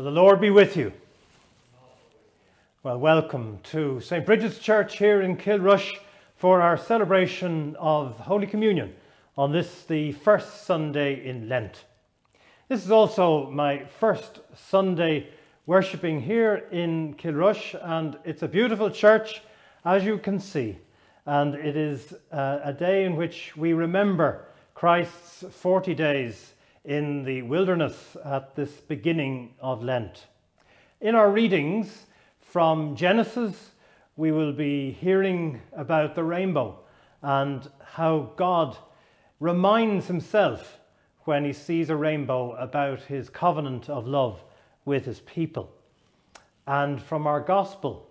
Well, the Lord be with you. Well, welcome to St. Brigid's Church here in Kilrush for our celebration of Holy Communion on this, the first Sunday in Lent. This is also my first Sunday worshipping here in Kilrush, and it's a beautiful church, as you can see. And it is uh, a day in which we remember Christ's 40 days in the wilderness at this beginning of Lent. In our readings from Genesis, we will be hearing about the rainbow and how God reminds himself when he sees a rainbow about his covenant of love with his people. And from our gospel,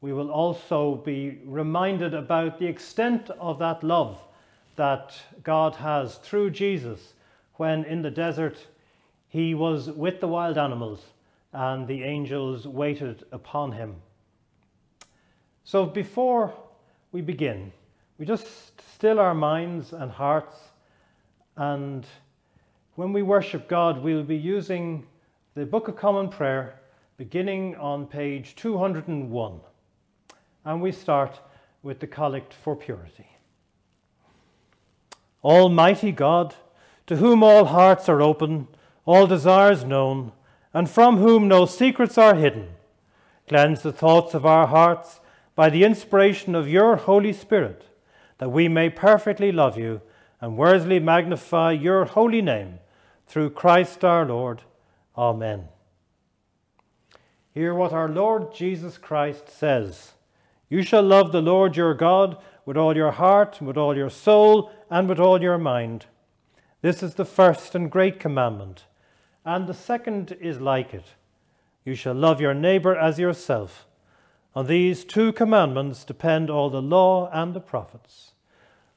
we will also be reminded about the extent of that love that God has through Jesus when in the desert he was with the wild animals and the angels waited upon him. So before we begin, we just still our minds and hearts, and when we worship God, we'll be using the Book of Common Prayer beginning on page 201. And we start with the Collect for Purity. Almighty God, to whom all hearts are open, all desires known, and from whom no secrets are hidden. Cleanse the thoughts of our hearts by the inspiration of your Holy Spirit, that we may perfectly love you and worthily magnify your holy name through Christ our Lord. Amen. Hear what our Lord Jesus Christ says You shall love the Lord your God with all your heart, with all your soul, and with all your mind. This is the first and great commandment, and the second is like it. You shall love your neighbor as yourself. On these two commandments depend all the law and the prophets.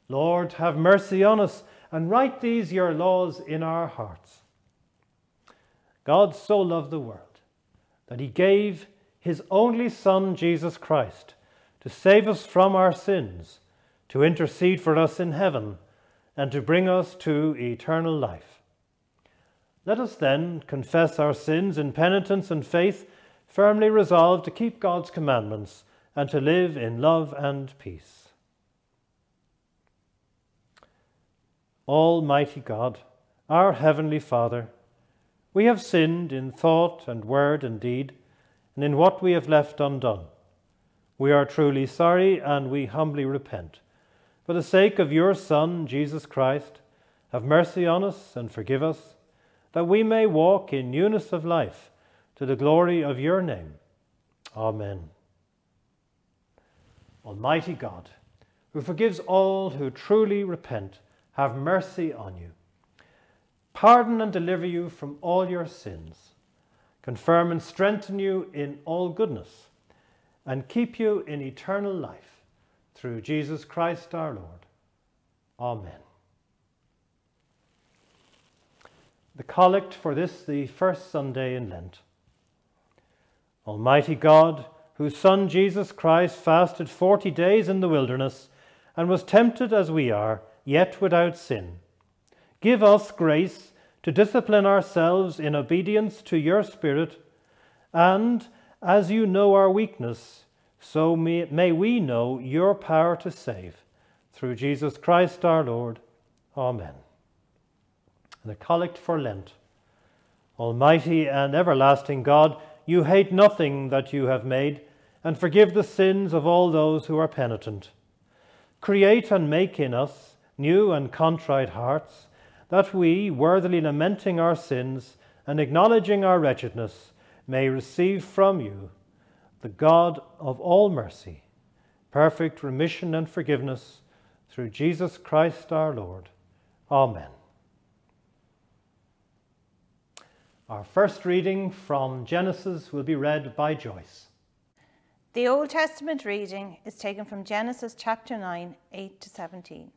Lord, have mercy on us and write these your laws in our hearts. God so loved the world that he gave his only Son, Jesus Christ, to save us from our sins, to intercede for us in heaven and to bring us to eternal life. Let us then confess our sins in penitence and faith, firmly resolved to keep God's commandments and to live in love and peace. Almighty God, our Heavenly Father, we have sinned in thought and word and deed, and in what we have left undone. We are truly sorry and we humbly repent. For the sake of your Son, Jesus Christ, have mercy on us and forgive us, that we may walk in newness of life to the glory of your name. Amen. Almighty God, who forgives all who truly repent, have mercy on you. Pardon and deliver you from all your sins. Confirm and strengthen you in all goodness, and keep you in eternal life through Jesus Christ our Lord. Amen. The collect for this, the first Sunday in Lent. Almighty God, whose Son Jesus Christ fasted forty days in the wilderness and was tempted as we are, yet without sin, give us grace to discipline ourselves in obedience to your Spirit, and, as you know our weakness, so may, may we know your power to save. Through Jesus Christ our Lord. Amen. A collect for Lent. Almighty and everlasting God, you hate nothing that you have made, and forgive the sins of all those who are penitent. Create and make in us new and contrite hearts, that we, worthily lamenting our sins and acknowledging our wretchedness, may receive from you the God of all mercy, perfect remission and forgiveness through Jesus Christ our Lord. Amen. Our first reading from Genesis will be read by Joyce. The Old Testament reading is taken from Genesis chapter 9, 8 to 17.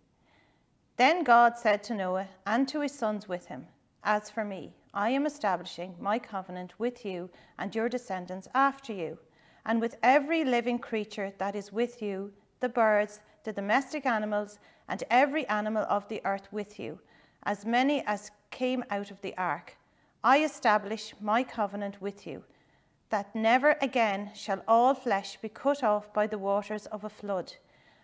Then God said to Noah and to his sons with him, As for me, I am establishing my covenant with you and your descendants after you and with every living creature that is with you, the birds, the domestic animals, and every animal of the earth with you, as many as came out of the ark. I establish my covenant with you, that never again shall all flesh be cut off by the waters of a flood,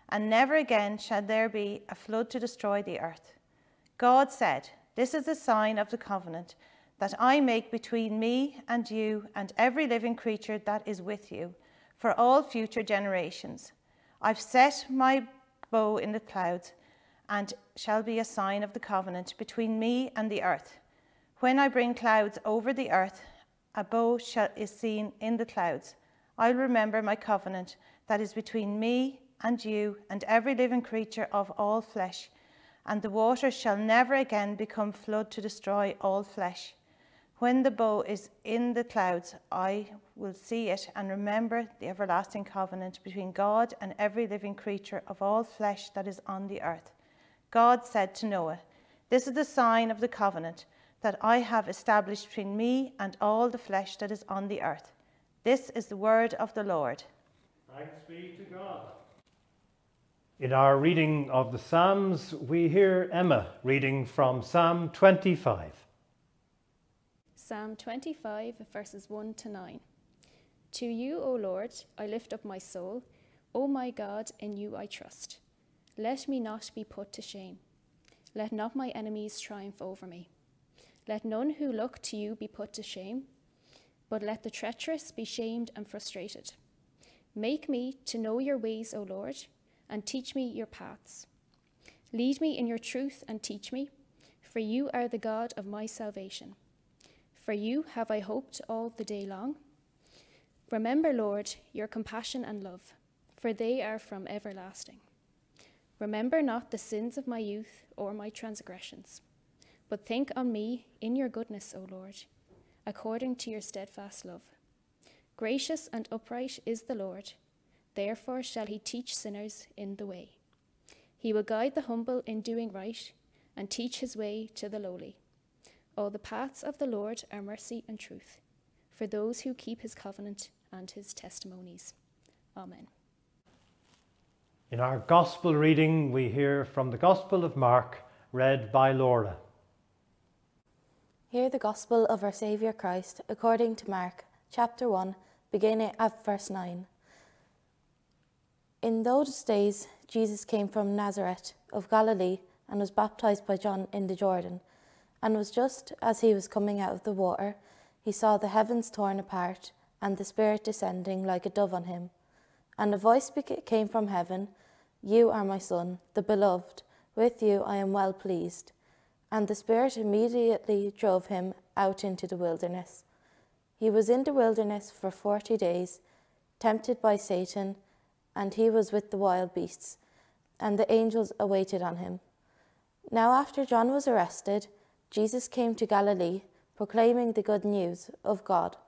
and never again shall there be a flood to destroy the earth. God said, This is the sign of the covenant that I make between me and you and every living creature that is with you for all future generations. I've set my bow in the clouds and shall be a sign of the covenant between me and the earth. When I bring clouds over the earth, a bow shall, is seen in the clouds. I'll remember my covenant that is between me and you and every living creature of all flesh, and the waters shall never again become flood to destroy all flesh. When the bow is in the clouds, I will see it and remember the everlasting covenant between God and every living creature of all flesh that is on the earth. God said to Noah, This is the sign of the covenant that I have established between me and all the flesh that is on the earth. This is the word of the Lord. Thanks be to God. In our reading of the Psalms, we hear Emma reading from Psalm 25. Psalm 25, verses 1 to 9. To you, O Lord, I lift up my soul. O my God, in you I trust. Let me not be put to shame. Let not my enemies triumph over me. Let none who look to you be put to shame, but let the treacherous be shamed and frustrated. Make me to know your ways, O Lord, and teach me your paths. Lead me in your truth and teach me, for you are the God of my salvation. For you have I hoped all the day long. Remember, Lord, your compassion and love, for they are from everlasting. Remember not the sins of my youth or my transgressions, but think on me in your goodness, O Lord, according to your steadfast love. Gracious and upright is the Lord, therefore shall he teach sinners in the way. He will guide the humble in doing right and teach his way to the lowly. All the paths of the Lord are mercy and truth for those who keep his covenant and his testimonies. Amen. In our Gospel reading, we hear from the Gospel of Mark, read by Laura. Hear the Gospel of our Saviour Christ according to Mark, chapter 1, beginning at verse 9. In those days, Jesus came from Nazareth of Galilee and was baptized by John in the Jordan. And was just as he was coming out of the water, he saw the heavens torn apart, and the Spirit descending like a dove on him. And a voice came from heaven You are my Son, the beloved, with you I am well pleased. And the Spirit immediately drove him out into the wilderness. He was in the wilderness for forty days, tempted by Satan, and he was with the wild beasts, and the angels awaited on him. Now, after John was arrested, Jesus came to Galilee, proclaiming the good news of God,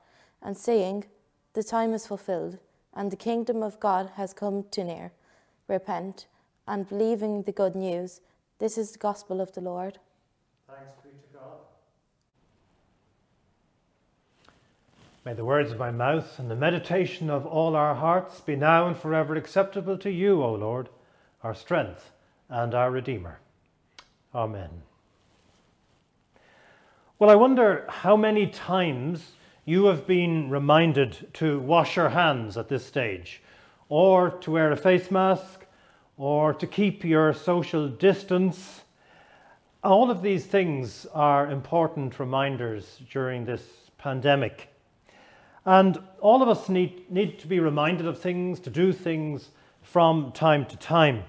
and saying, The time is fulfilled, and the kingdom of God has come to near. Repent, and believing the good news. This is the gospel of the Lord. Thanks be to God. May the words of my mouth and the meditation of all our hearts be now and forever acceptable to you, O Lord, our strength and our Redeemer. Amen. Well, I wonder how many times you have been reminded to wash your hands at this stage, or to wear a face mask, or to keep your social distance. All of these things are important reminders during this pandemic. And all of us need, need to be reminded of things, to do things from time to time.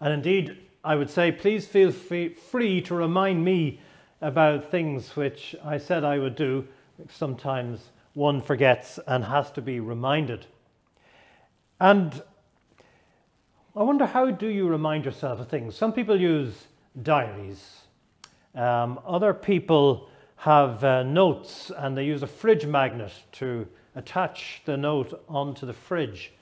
And indeed, I would say, please feel free, free to remind me about things which I said I would do. Sometimes one forgets and has to be reminded. And I wonder how do you remind yourself of things? Some people use diaries. Um, other people have uh, notes and they use a fridge magnet to attach the note onto the fridge.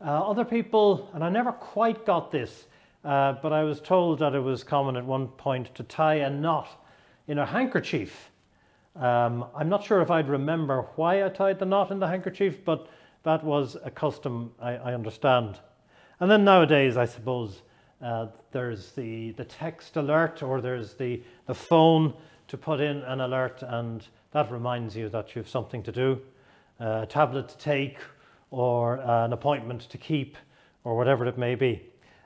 Uh, other people, and I never quite got this, uh, but I was told that it was common at one point to tie a knot in a handkerchief. Um, I'm not sure if I'd remember why I tied the knot in the handkerchief, but that was a custom I, I understand. And then nowadays, I suppose, uh, there's the, the text alert or there's the, the phone to put in an alert, and that reminds you that you have something to do, uh, a tablet to take, or uh, an appointment to keep, or whatever it may be.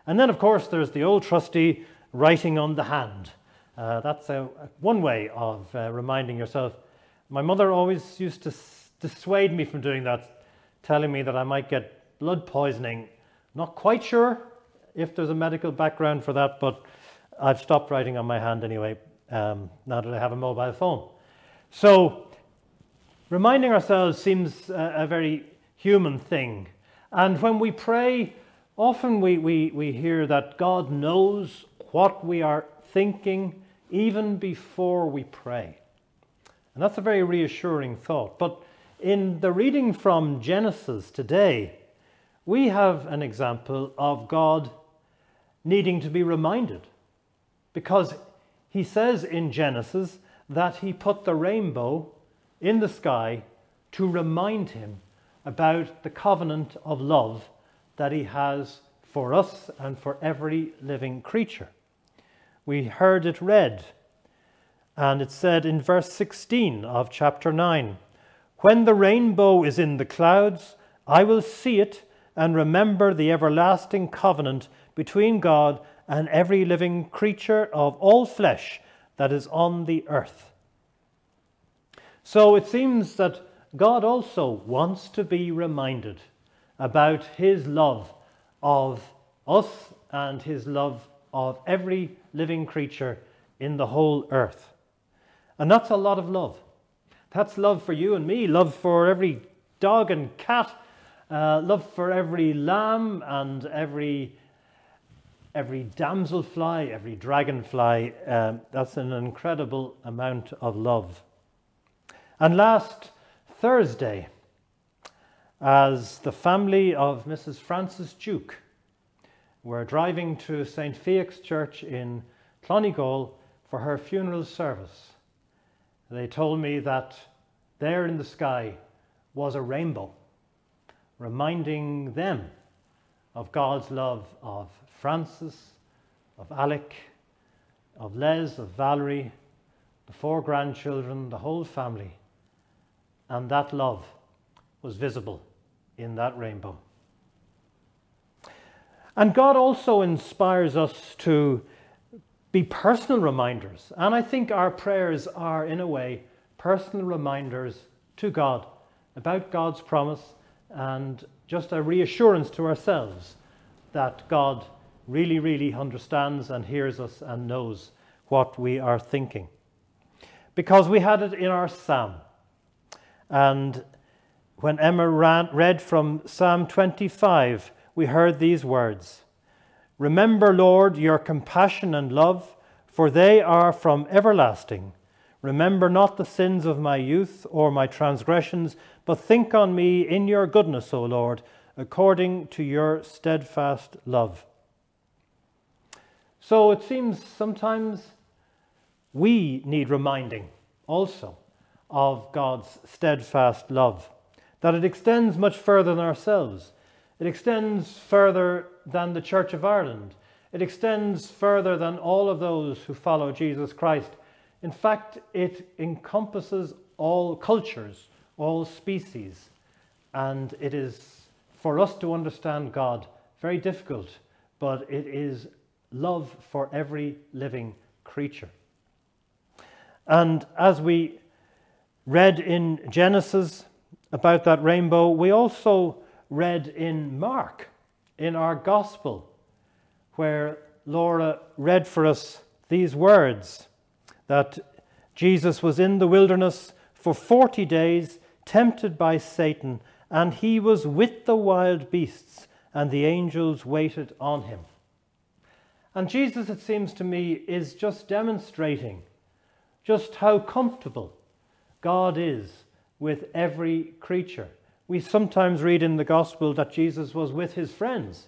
And then, of course, there's the old trusty writing on the hand. Uh, that's a, one way of uh, reminding yourself. My mother always used to dissuade me from doing that, telling me that I might get blood poisoning. Not quite sure if there's a medical background for that, but I've stopped writing on my hand anyway, um, now that I have a mobile phone. So, reminding ourselves seems a, a very human thing. And when we pray, often we, we, we hear that God knows what we are thinking even before we pray. And that's a very reassuring thought. But in the reading from Genesis today, we have an example of God needing to be reminded because he says in Genesis that he put the rainbow in the sky to remind him about the covenant of love that he has for us and for every living creature. We heard it read, and it said in verse 16 of chapter 9 When the rainbow is in the clouds, I will see it and remember the everlasting covenant between God and every living creature of all flesh that is on the earth. So it seems that God also wants to be reminded about his love of us and his love of every living creature in the whole earth. And that's a lot of love. That's love for you and me, love for every dog and cat, uh, love for every lamb and every every damselfly, every dragonfly. Um, that's an incredible amount of love. And last Thursday, as the family of Mrs. Frances Duke were driving to St. Felix Church in Clonegall for her funeral service, they told me that there in the sky was a rainbow, reminding them of God's love of Frances, of Alec, of Les, of Valerie, the four grandchildren, the whole family. And that love was visible in that rainbow. And God also inspires us to be personal reminders. And I think our prayers are, in a way, personal reminders to God about God's promise and just a reassurance to ourselves that God really, really understands and hears us and knows what we are thinking. Because we had it in our psalm. And when Emma ran, read from Psalm 25, we heard these words Remember, Lord, your compassion and love, for they are from everlasting. Remember not the sins of my youth or my transgressions, but think on me in your goodness, O Lord, according to your steadfast love. So it seems sometimes we need reminding also of God's steadfast love, that it extends much further than ourselves. It extends further than the Church of Ireland. It extends further than all of those who follow Jesus Christ. In fact, it encompasses all cultures, all species, and it is for us to understand God very difficult, but it is love for every living creature. And as we read in Genesis about that rainbow, we also read in Mark, in our gospel, where Laura read for us these words that Jesus was in the wilderness for 40 days, tempted by Satan, and he was with the wild beasts, and the angels waited on him. And Jesus, it seems to me, is just demonstrating just how comfortable God is with every creature. We sometimes read in the gospel that Jesus was with his friends.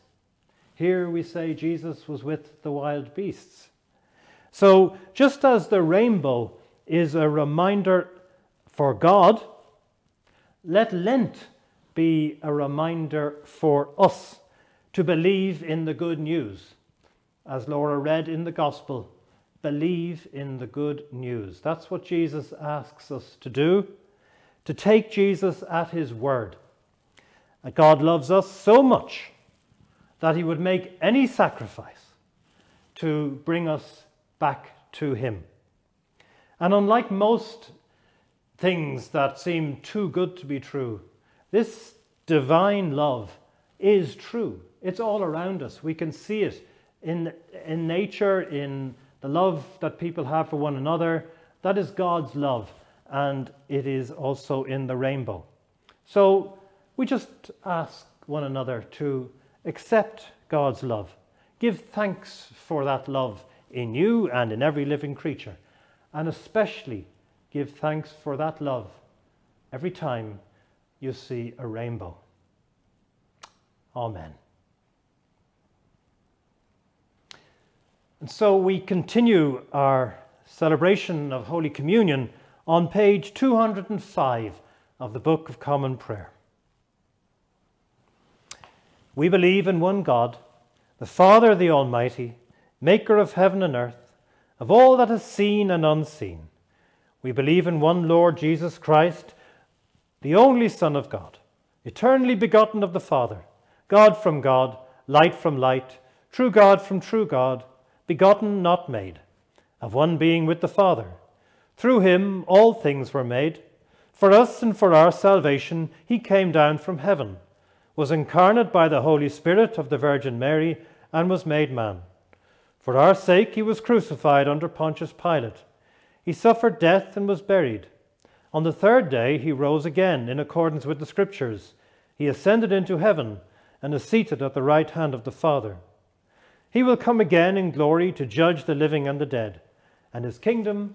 Here we say Jesus was with the wild beasts. So, just as the rainbow is a reminder for God, let Lent be a reminder for us to believe in the good news, as Laura read in the Gospel believe in the good news. That's what Jesus asks us to do, to take Jesus at his word. God loves us so much that he would make any sacrifice to bring us back to him. And unlike most things that seem too good to be true, this divine love is true. It's all around us. We can see it in, in nature, in the love that people have for one another. That is God's love, and it is also in the rainbow. So we just ask one another to accept God's love. Give thanks for that love in you and in every living creature, and especially give thanks for that love every time you see a rainbow. Amen. And so we continue our celebration of Holy Communion on page 205 of the Book of Common Prayer. We believe in one God, the Father, the Almighty, maker of heaven and earth, of all that is seen and unseen. We believe in one Lord Jesus Christ, the only Son of God, eternally begotten of the Father, God from God, light from light, true God from true God begotten, not made, of one being with the Father. Through him all things were made. For us and for our salvation he came down from heaven, was incarnate by the Holy Spirit of the Virgin Mary, and was made man. For our sake he was crucified under Pontius Pilate. He suffered death and was buried. On the third day he rose again in accordance with the Scriptures. He ascended into heaven and is seated at the right hand of the Father. He will come again in glory to judge the living and the dead, and his kingdom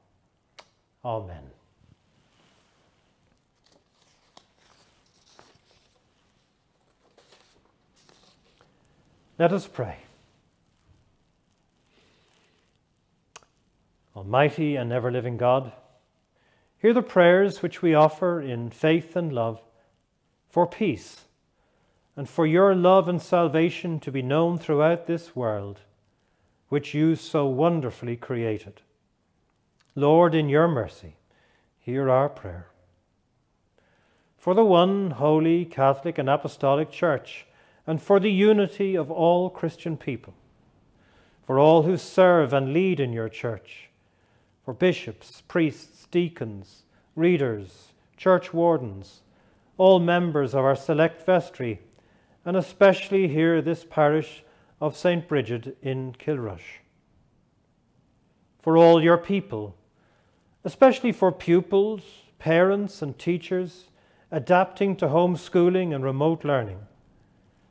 Amen. Let us pray. Almighty and ever living God, hear the prayers which we offer in faith and love for peace and for your love and salvation to be known throughout this world, which you so wonderfully created. Lord, in your mercy, hear our prayer. For the one holy Catholic and Apostolic Church, and for the unity of all Christian people, for all who serve and lead in your church, for bishops, priests, deacons, readers, church wardens, all members of our select vestry, and especially here this parish of St. Brigid in Kilrush. For all your people, especially for pupils, parents, and teachers adapting to homeschooling and remote learning,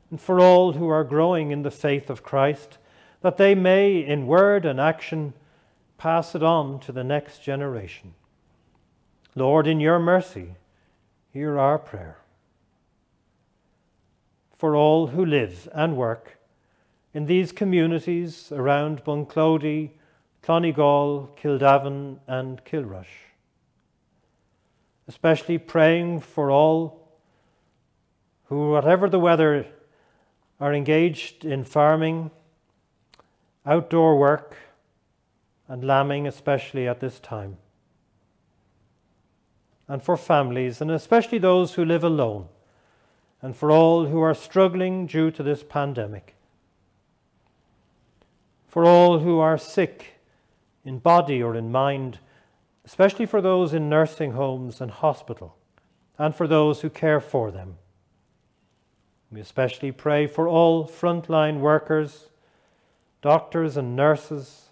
and for all who are growing in the faith of Christ, that they may, in word and action, pass it on to the next generation. Lord, in your mercy, hear our prayer for all who live and work in these communities around Bunclody, Clonegall, Kildavin, and Kilrush. Especially praying for all who, whatever the weather, are engaged in farming, outdoor work, and lambing, especially at this time. And for families, and especially those who live alone and for all who are struggling due to this pandemic. For all who are sick in body or in mind, especially for those in nursing homes and hospital, and for those who care for them. We especially pray for all frontline workers, doctors and nurses,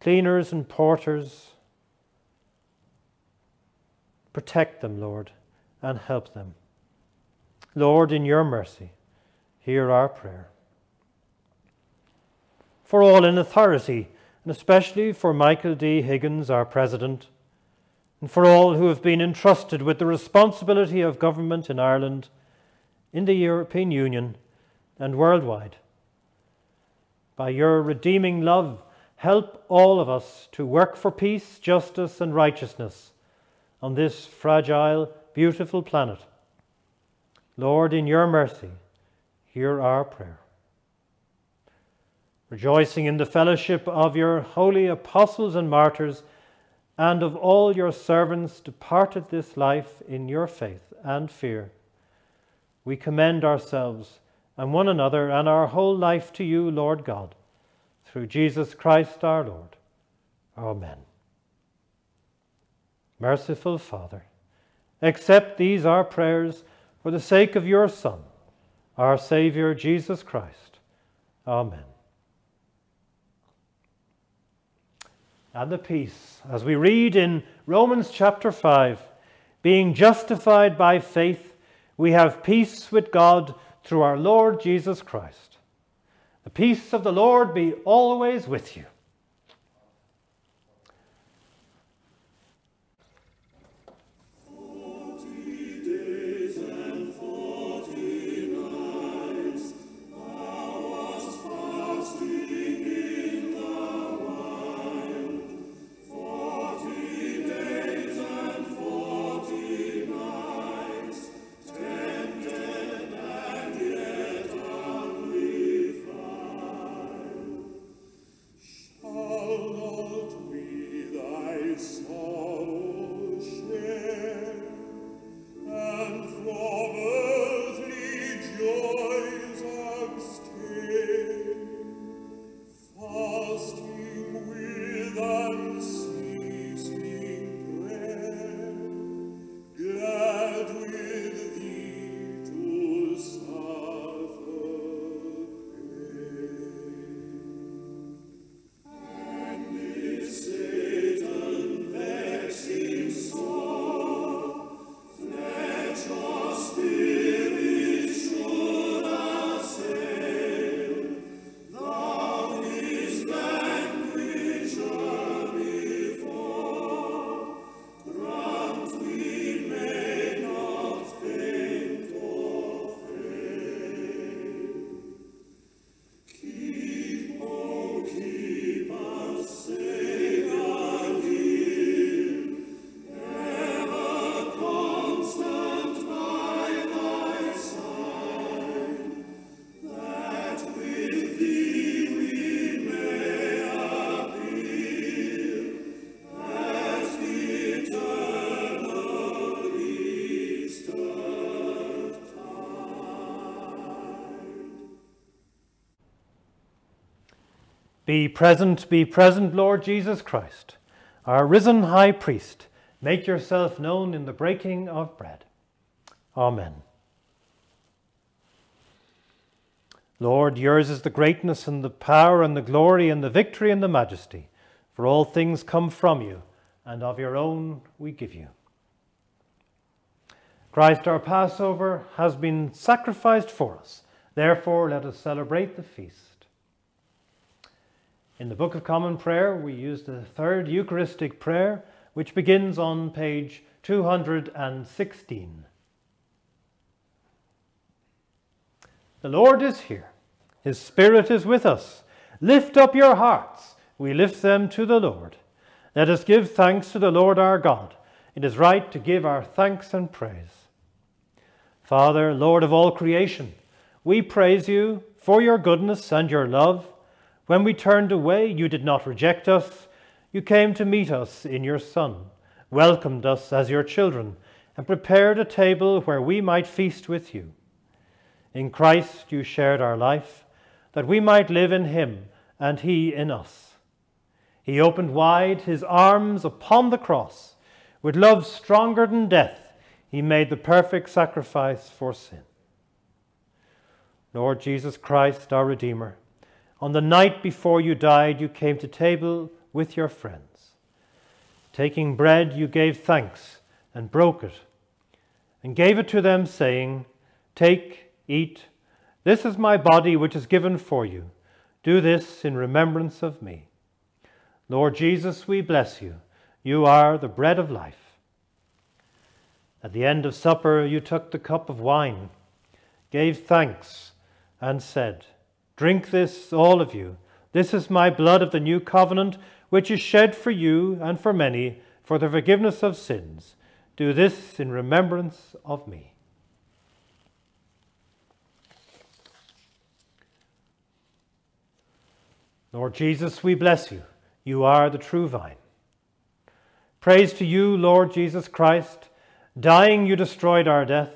cleaners and porters. Protect them, Lord, and help them. Lord, in your mercy, hear our prayer. For all in authority and especially for Michael D. Higgins, our President, and for all who have been entrusted with the responsibility of government in Ireland, in the European Union, and worldwide. By your redeeming love, help all of us to work for peace, justice, and righteousness on this fragile, beautiful planet. Lord, in your mercy, hear our prayer rejoicing in the fellowship of your holy apostles and martyrs, and of all your servants departed this life in your faith and fear. We commend ourselves and one another and our whole life to you, Lord God, through Jesus Christ our Lord. Amen. Merciful Father, accept these our prayers for the sake of your Son, our Saviour Jesus Christ. Amen. And the peace. As we read in Romans chapter 5, being justified by faith, we have peace with God through our Lord Jesus Christ. The peace of the Lord be always with you. Be present, be present, Lord Jesus Christ, our risen high priest. Make yourself known in the breaking of bread. Amen. Lord, yours is the greatness and the power and the glory and the victory and the majesty, for all things come from you, and of your own we give you. Christ our Passover has been sacrificed for us. Therefore, let us celebrate the feast. In the Book of Common Prayer, we use the third Eucharistic prayer, which begins on page 216. The Lord is here. His Spirit is with us. Lift up your hearts. We lift them to the Lord. Let us give thanks to the Lord our God. It is right to give our thanks and praise. Father, Lord of all creation, we praise you for your goodness and your love when we turned away, you did not reject us. You came to meet us in your Son, welcomed us as your children, and prepared a table where we might feast with you. In Christ you shared our life, that we might live in him and he in us. He opened wide his arms upon the cross. With love stronger than death, he made the perfect sacrifice for sin. Lord Jesus Christ, our Redeemer, on the night before you died, you came to table with your friends. Taking bread, you gave thanks and broke it, and gave it to them, saying, Take, eat. This is my body, which is given for you. Do this in remembrance of me. Lord Jesus, we bless you. You are the bread of life. At the end of supper, you took the cup of wine, gave thanks, and said, Drink this, all of you. This is my blood of the new covenant, which is shed for you and for many for the forgiveness of sins. Do this in remembrance of me. Lord Jesus, we bless you. You are the true vine. Praise to you, Lord Jesus Christ. Dying, you destroyed our death.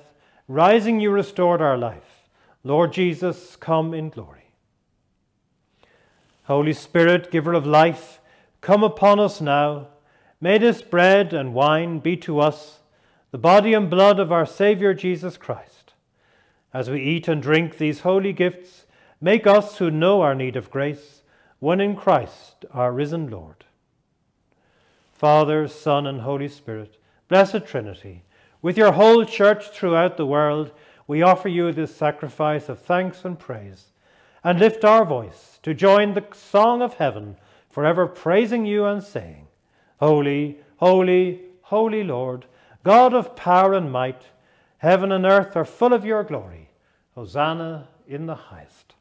Rising, you restored our life. Lord Jesus, come in glory. Holy Spirit, giver of life, come upon us now. May this bread and wine be to us the body and blood of our Saviour Jesus Christ. As we eat and drink these holy gifts, make us who know our need of grace one in Christ, our risen Lord. Father, Son, and Holy Spirit, blessed Trinity, with your whole church throughout the world, we offer you this sacrifice of thanks and praise, and lift our voice to join the song of heaven, forever praising you and saying, Holy, holy, holy Lord, God of power and might, heaven and earth are full of your glory. Hosanna in the highest.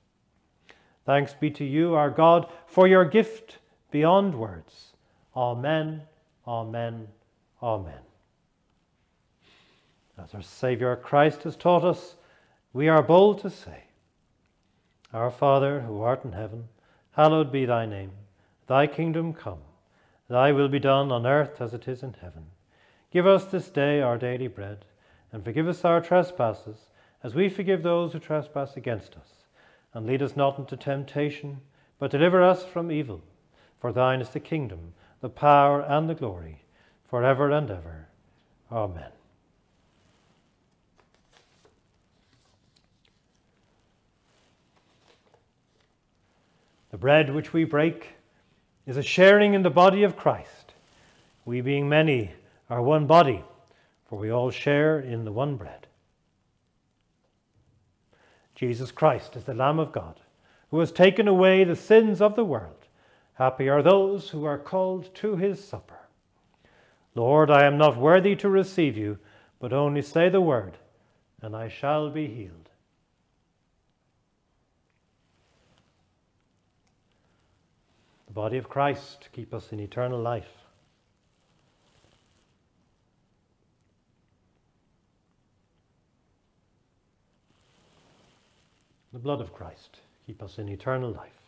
Thanks be to you, our God, for your gift beyond words. Amen, amen, amen. As our Saviour Christ has taught us, we are bold to say, Our Father, who art in heaven, hallowed be thy name. Thy kingdom come, thy will be done on earth as it is in heaven. Give us this day our daily bread, and forgive us our trespasses, as we forgive those who trespass against us and lead us not into temptation, but deliver us from evil. For thine is the kingdom, the power, and the glory, for ever and ever. Amen. The bread which we break is a sharing in the body of Christ. We, being many, are one body, for we all share in the one bread. Jesus Christ is the Lamb of God, who has taken away the sins of the world. Happy are those who are called to his supper. Lord, I am not worthy to receive you, but only say the word, and I shall be healed. The body of Christ keep us in eternal life. the blood of Christ keep us in eternal life.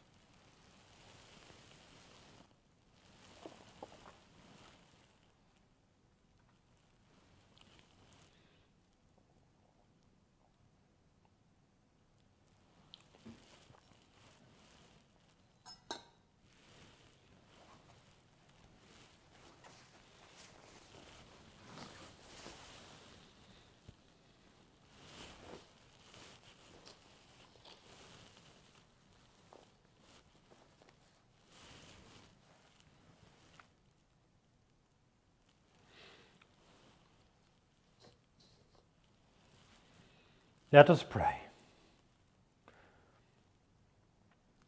Let us pray.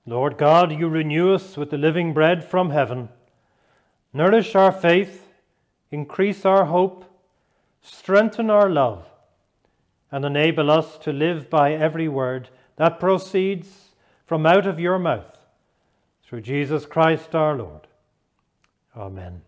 Lord God, you renew us with the living bread from heaven. Nourish our faith, increase our hope, strengthen our love, and enable us to live by every word that proceeds from out of your mouth. Through Jesus Christ our Lord. Amen.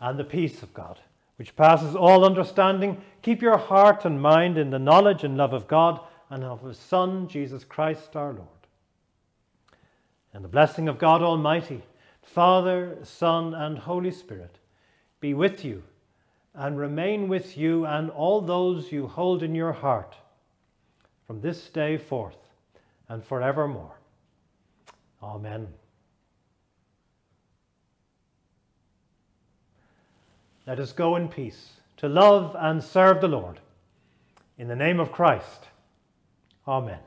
And the peace of God which passes all understanding, keep your heart and mind in the knowledge and love of God and of His Son, Jesus Christ our Lord. And the blessing of God Almighty, Father, Son, and Holy Spirit be with you and remain with you and all those you hold in your heart from this day forth and forevermore. Amen. Let us go in peace to love and serve the Lord. In the name of Christ. Amen.